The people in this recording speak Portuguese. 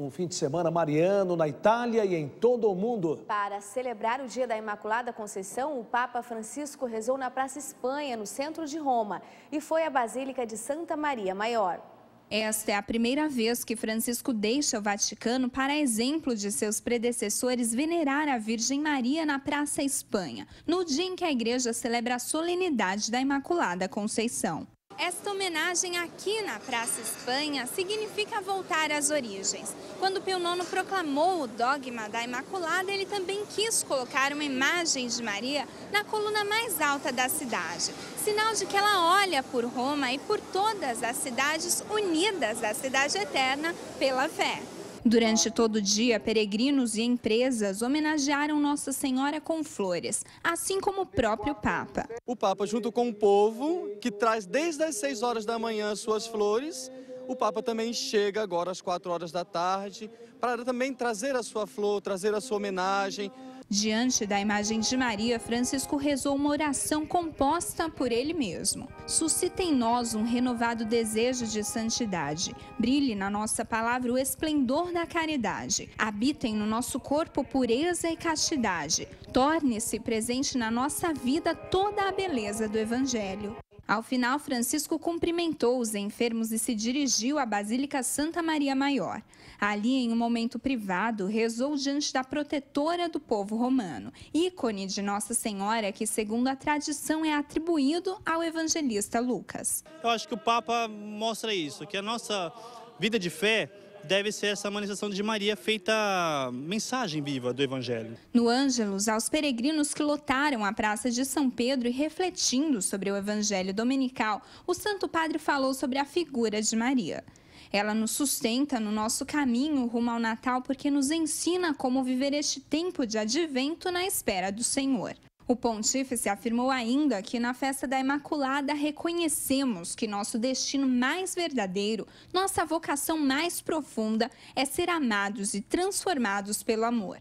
um fim de semana mariano na Itália e em todo o mundo. Para celebrar o Dia da Imaculada Conceição, o Papa Francisco rezou na Praça Espanha, no centro de Roma, e foi à Basílica de Santa Maria Maior. Esta é a primeira vez que Francisco deixa o Vaticano para exemplo de seus predecessores venerar a Virgem Maria na Praça Espanha, no dia em que a igreja celebra a solenidade da Imaculada Conceição. Esta homenagem aqui na Praça Espanha significa voltar às origens. Quando Pio IX proclamou o dogma da Imaculada, ele também quis colocar uma imagem de Maria na coluna mais alta da cidade, sinal de que ela olha por Roma e por todas as cidades unidas à cidade eterna pela fé. Durante todo o dia, peregrinos e empresas homenagearam Nossa Senhora com flores, assim como o próprio Papa. O Papa, junto com o povo, que traz desde as 6 horas da manhã suas flores, o Papa também chega agora às 4 horas da tarde para também trazer a sua flor, trazer a sua homenagem, Diante da imagem de Maria, Francisco rezou uma oração composta por ele mesmo. Suscita em nós um renovado desejo de santidade. Brilhe na nossa palavra o esplendor da caridade. Habitem no nosso corpo pureza e castidade. Torne-se presente na nossa vida toda a beleza do Evangelho. Ao final, Francisco cumprimentou os enfermos e se dirigiu à Basílica Santa Maria Maior. Ali, em um momento privado, rezou diante da protetora do povo romano, ícone de Nossa Senhora que, segundo a tradição, é atribuído ao evangelista Lucas. Eu acho que o Papa mostra isso, que a nossa vida de fé deve ser essa manifestação de Maria feita mensagem viva do Evangelho. No Ângelus, aos peregrinos que lotaram a Praça de São Pedro e refletindo sobre o Evangelho dominical, o Santo Padre falou sobre a figura de Maria. Ela nos sustenta no nosso caminho rumo ao Natal porque nos ensina como viver este tempo de advento na espera do Senhor. O pontífice afirmou ainda que na festa da Imaculada reconhecemos que nosso destino mais verdadeiro, nossa vocação mais profunda é ser amados e transformados pelo amor.